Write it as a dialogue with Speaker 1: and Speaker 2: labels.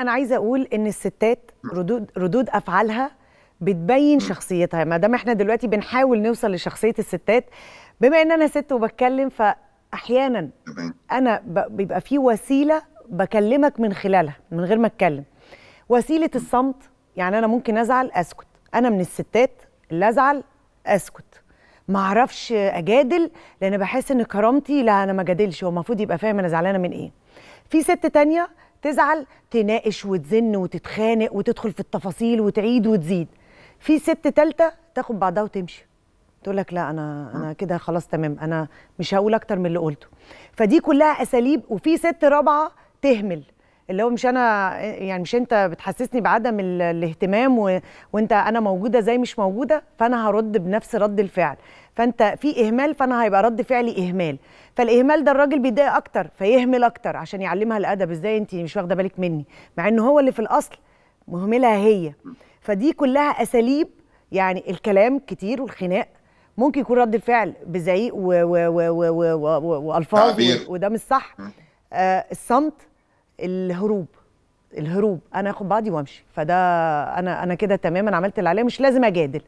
Speaker 1: أنا عايزة أقول إن الستات ردود ردود أفعالها بتبين شخصيتها. ما دام إحنا دلوقتي بنحاول نوصل لشخصية الستات. بما إن أنا ست وبتكلم فاحيانا أنا بيبقى في وسيلة بكلمك من خلالها من غير ما أتكلم. وسيلة الصمت يعني أنا ممكن أزعل أسكت. أنا من الستات اللي أزعل أسكت. ما أعرفش أجادل لأن بحس إن كرامتي لا أنا ما جادلش. هو المفروض يبقى فاهم أنا زعلانة من إيه. في ست تانية تزعل تناقش وتزن وتتخانق وتدخل في التفاصيل وتعيد وتزيد. في ست تالتة تاخد بعضها وتمشي. تقول لك لا أنا أنا كده خلاص تمام. أنا مش هقول أكتر من اللي قلته. فدي كلها أساليب وفي ست رابعة تهمل. اللي هو مش أنا يعني مش انت بتحسسني بعدم ال- الاهتمام و... وانت أنا موجوده زي مش موجوده فانا هرد بنفس رد الفعل فانت في اهمال فانا هيبقى رد فعلي اهمال فالاهمال ده الراجل بيتضايق أكتر فيهمل أكتر عشان يعلمها الادب إزاي انت مش واخده بالك مني مع ان هو اللي في الاصل مهملها هي فدي كلها اساليب يعني الكلام كتير والخناق ممكن يكون رد الفعل بزعيق والفاظ
Speaker 2: تعبير.
Speaker 1: و- وده مش صح آه الصمت الهروب الهروب. أنا آخد بعضي وأمشي. فده أنا أنا كده تمام أنا عملت اللي عليا مش لازم أجادل.